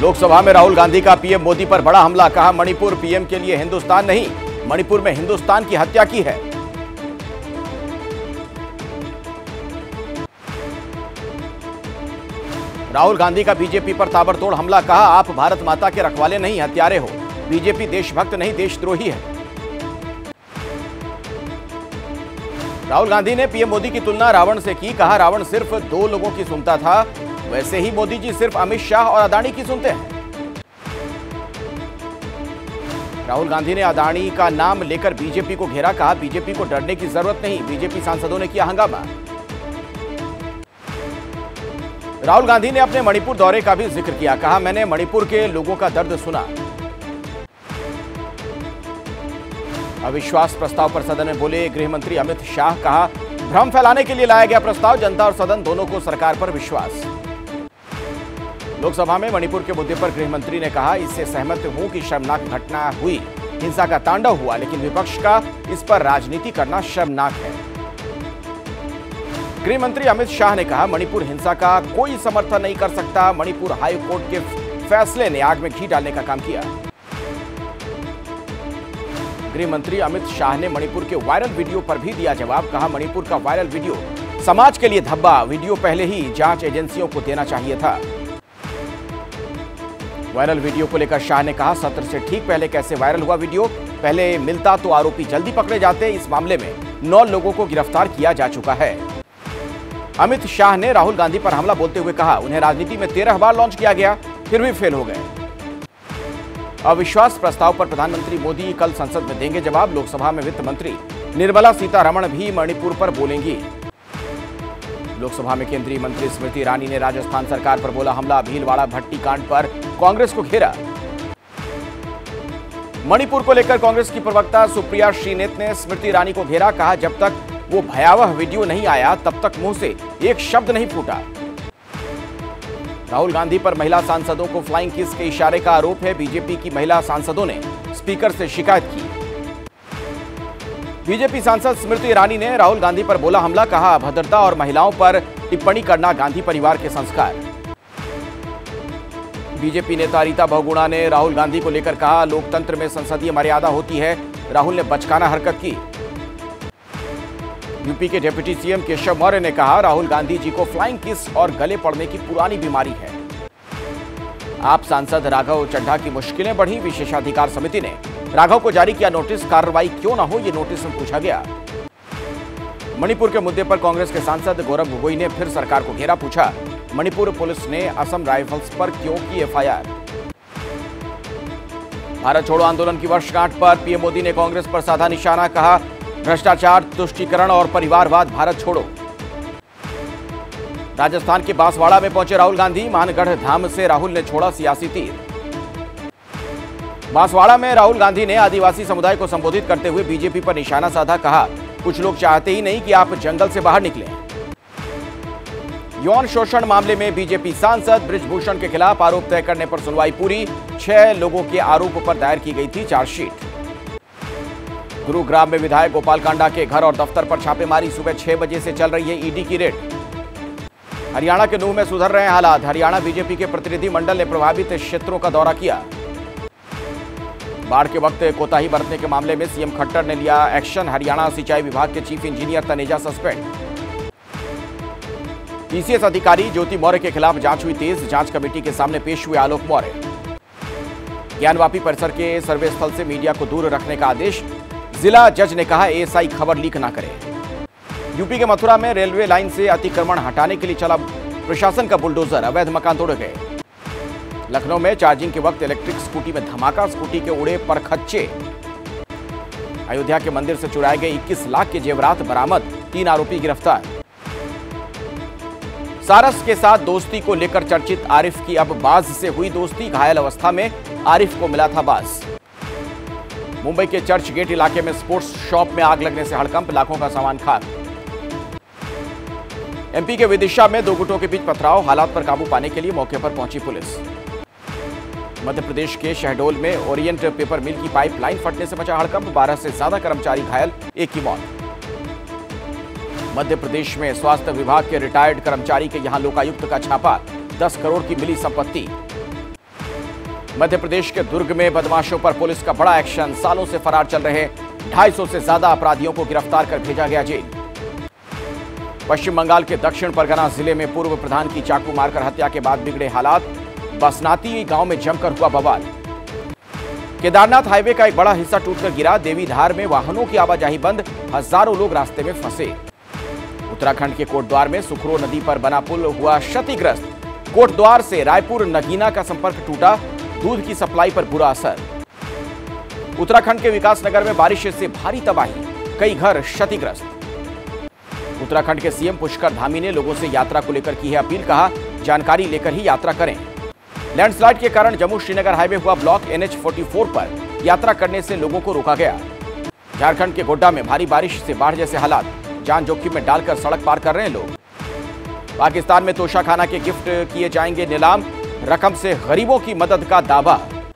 लोकसभा में राहुल गांधी का पीएम मोदी पर बड़ा हमला, कहा मणिपुर पीएम के लिए हिंदुस्तान नहीं, मणिपुर में हिंदुस्तान की हत्या की है। राहुल गांधी का बीजेपी पर ताबड़तोड़ हमला, कहा, आप भारत माता के रखवाले नहीं, हत्यारे हो। बीजेपी देशभक्त नहीं, देशद्रोही है। राहुल गांधी ने पीएम मोदी की तुलना रावण से की, कहा, रावण सिर्फ़ दो लोगों की सुनता था वैसे ही मोदी जी सिर्फ़ अमित शाह और अदानी की सुनते हैं। राहुल गांधी ने अदानी का नाम लेकर बीजेपी को घेरा कहा। बीजेपी को डरने की ज़रूरत नहीं, बीजेपी सांसदों ने किया हंगामा। राहुल गांधी ने अपने मणिपुर दौरे का भी ज़िक्र किया। कहा, मैंने मणिपुर के लोगों का दर्द सुना। अविश्वास प्रस्ताव पर सदन में बोले गृह मंत्री अमित शाह। कहा, भ्रम फैलाने के लिए लाया गया प्रस्ताव, जनता और सदन दोनों को सरकार पर विश्वास। लोकसभा में मणिपुर के मुद्दे पर गृह मंत्री ने कहा, इससे सहमत हूँ कि शर्मनाक घटना हुई। हिंसा का तांडव हुआ, लेकिन विपक्ष का इस पर राजनीति करना शर्मनाक है। गृह मंत्री अमित शाह ने कहा, मणिपुर हिंसा का कोई समर्थन नहीं कर सकता। मणिपुर हाई कोर्ट के फैसले ने आग में घी डालने का काम किया। गृह मंत्री अमित शाह ने मणिपुर के वायरल वीडियो पर भी दिया जवाब। कहा, मणिपुर का वायरल वीडियो समाज के लिए धब्बा, वीडियो पहले ही जाँच एजेंसियों को देना चाहिए था। वायरल वीडियो को लेकर शाह ने कहा, सत्र से ठीक पहले कैसे वायरल हुआ वीडियो? पहले मिलता तो आरोपी जल्दी पकड़े जाते, इस मामले में नौ लोगों को गिरफ़्तार किया जा चुका है। अमित शाह ने राहुल गांधी पर हमला बोलते हुए कहा, उन्हें राजनीति में तेरह बार लॉन्च किया गया, फिर भी फेल हो गए। अविश्वास प्रस्ताव पर प्रधानमंत्री मोदी कल संसद में देंगे जवाब, लोकसभा में वित्त मंत्री निर्मला सीतारमण भी मणिपुर पर बोलेंगी। लोकसभा में केंद्रीय मंत्री स्मृति ईरानी ने राजस्थान सरकार पर बोला हमला, भीलवाड़ा भट्टी कांड पर कांग्रेस को घेरा। मणिपुर को लेकर कांग्रेस की प्रवक्ता सुप्रिया श्रीनेत ने स्मृति ईरानी को घेरा, कहा, जब तक वो भयावह वीडियो नहीं आया, तब तक मुँह से एक शब्द नहीं फूटा। राहुल गांधी पर महिला सांसदों को फ्लाइंग किस के इशारे का आरोप है, बीजेपी की महिला सांसदों ने स्पीकर से शिकायत की। बीजेपी सांसद स्मृति ईरानी ने राहुल गांधी पर बोला हमला, कहा, अभद्रता और महिलाओं पर टिप्पणी करना गांधी परिवार के संस्कार। बीजेपी नेता रीता बहुगुणा ने राहुल गांधी को लेकर कहा, लोकतंत्र में संसदीय मर्यादा होती है। राहुल ने बचकाना हरकत की। यूपी के डिप्टी सीएम केशव मौर्य ने कहा, राहुल गांधी जी को फ्लाइंग किस और गले पड़ने की पुरानी बीमारी है। आप सांसद राघव चड्ढा की मुश्किलें बढ़ी, विशेषाधिकार समिति ने। राघव को जारी किया नोटिस, कार्रवाई क्यों ना हो यह नोटिस में पूछा गया। मणिपुर के मुद्दे पर कांग्रेस के सांसद गौरव गोगोई ने फिर सरकार को घेरा पूछा। मणिपुर पुलिस ने असम राइफल्स पर क्यों की एफआईआर? भारत छोड़ो आंदोलन की वर्षगांठ पर पीएम मोदी ने कांग्रेस पर साधा निशाना कहा, भ्रष्टाचार, तुष्टीकरण और परिवारवाद भारत छोड़ो। राजस्थान के बांसवाड़ा में पहुँचे राहुल गांधी, मानगढ़ धाम से राहुल ने छोड़ा सियासी तीर। बांसवाड़ा में राहुल गांधी ने आदिवासी समुदाय को संबोधित करते हुए बीजेपी पर निशाना साधा कहा, कुछ लोग चाहते ही नहीं कि आप जंगल से बाहर निकलें। यौन शोषण मामले में बीजेपी सांसद ब्रिजभूषण के खिलाफ आरोप तय करने पर सुनवाई पूरी। छह लोगों के आरोप पर दायर की गई थी चार्जशीट। गुरुग्राम में विधायक गोपाल कांडा के घर और दफ्तर पर छापेमारी सुबह छह बजे से चल रही है ईडी की रेड। हरियाणा के नूह में सुधर रहे हालात। हरियाणा बीजेपी के प्रतिनिधि मंडल ने प्रभावित क्षेत्रों का दौरा किया। बाढ़ के वक्त कोताही बरतने के मामले में सीएम खट्टर ने लिया एक्शन। हरियाणा सिंचाई विभाग के chief engineer Taneja suspend. TCS अधिकारी ज्योति मौर्य के खिलाफ जाँच हुई तेज, जाँच कमेटी के सामने पेश हुए आलोक मौर्य। ज्ञानवापी परिसर के सर्वे स्थल से मीडिया को दूर रखने का आदेश, जिला जज ने कहा एएसआई खबर लीक ना करे। यूपी के मथुरा में रेलवे लाइन से अतिक्रमण हटाने के लिए चला प्रशासन का बुलडोजर, अवैध मकान तोड़े गए। लखनऊ में चार्जिंग के वक्त इलेक्ट्रिक स्कूटी में धमाका, स्कूटी के उड़े पर खच्चे अयोध्या के मंदिर से चुराए गए 21 लाख के जेवरात बरामद, तीन आरोपी गिरफ़्तार। सारस के साथ दोस्ती को लेकर चर्चित आरिफ की अब बाज से हुई दोस्ती, घायल अवस्था में आरिफ को मिला था बाज। मुंबई के चर्च गेट इलाके में स्पोर्ट्स शॉप में आग लगने से हड़कंप, लाखों का सामान खाक। एमपी के विदिशा में दो गुटों के बीच पथराव, हालात पर काबू पाने के लिए मौके पर पहुँची पुलिस। मध्य प्रदेश के शहडोल में ओरिएंट पेपर मिल की पाइपलाइन फटने से बचा हड़कंप 12 से ज़्यादा कर्मचारी घायल, एक की मौत। मध्य प्रदेश में स्वास्थ्य विभाग के रिटायर्ड कर्मचारी के यहाँ लोकायुक्त का छापा 10 करोड़ की मिली संपत्ति। मध्य प्रदेश के दुर्ग में बदमाशों पर पुलिस का बड़ा एक्शन, सालों से फरार चल रहे 250 से ज़्यादा अपराधियों को गिरफ़्तार कर भेजा गया जेल। पश्चिम बंगाल के दक्षिण परगना ज़िले में पूर्व प्रधान की चाकू मारकर हत्या के बाद बिगड़े हालात, बसनाती गाँव में जमकर हुआ बवाल। केदारनाथ हाईवे का एक बड़ा हिस्सा टूटकर गिरा, देवीधार में वाहनों की आवाजाही बंद, हज़ारों लोग रास्ते में फंसे। उत्तराखंड के कोटद्वार में सुखरो नदी पर बना पुल हुआ क्षतिग्रस्त। कोटद्वार से रायपुर नगीना का संपर्क टूटा, दूध की सप्लाई पर बुरा असर। उत्तराखंड के विकासनगर में बारिश से भारी तबाही, कई घर क्षतिग्रस्त। उत्तराखंड के सीएम पुष्कर धामी ने लोगों से यात्रा को लेकर की है अपील, कहा, जानकारी लेकर ही यात्रा करें। लैंडस्लाइड के कारण जम्मू श्रीनगर हाईवे हुआ ब्लॉक एनएच 44 पर, यात्रा करने से लोगों को रोका गया। झारखंड के गोड्डा में भारी बारिश से बाढ़ जैसे हालात। जान जोखिम में डालकर सड़क पार कर रहे हैं लोग। पाकिस्तान में तोशाखाना के गिफ्ट किए जाएँगे नीलाम, रकम से गरीबों की मदद का दावा।